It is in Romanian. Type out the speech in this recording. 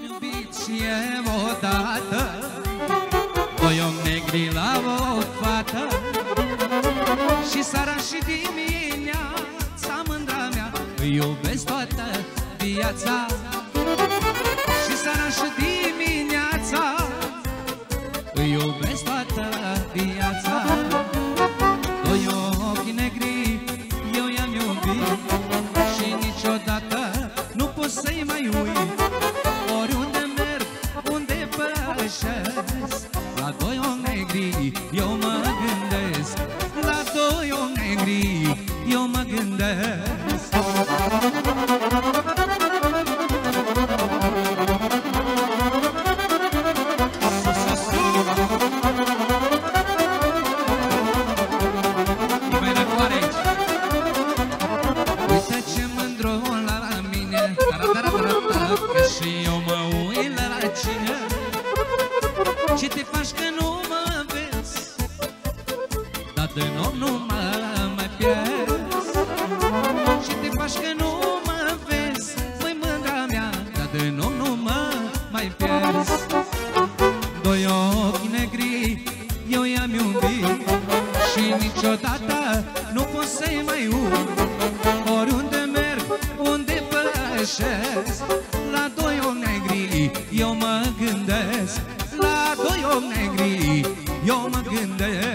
M-am iubit și eu odată Doi om negri la o fată. Și seara și dimineața Mândra mea Îi iubesc toată viața. Și seara și dimineața Îi iubesc toată viața La doi ochi negri Eu mă gândesc. La doi ochi negri Eu mă gândesc. Mai răcoare aici. Uite ce mândru la mine. Tara-tara-tara-tara, Că și eu mă Ce te faci că nu mă vezi? Dar de nou nu mă mai pierzi. Ce te faci că nu mă vezi? Măi mândra mea Dar de nou nu mă mai pierzi. Doi ochi negri Eu i-am iubit. Și niciodată Nu pot să-i mai uit. Oriunde merg, unde pășesc. La doi ochi negri Eu mă gândesc. La doi ochi negri Eu mă gândesc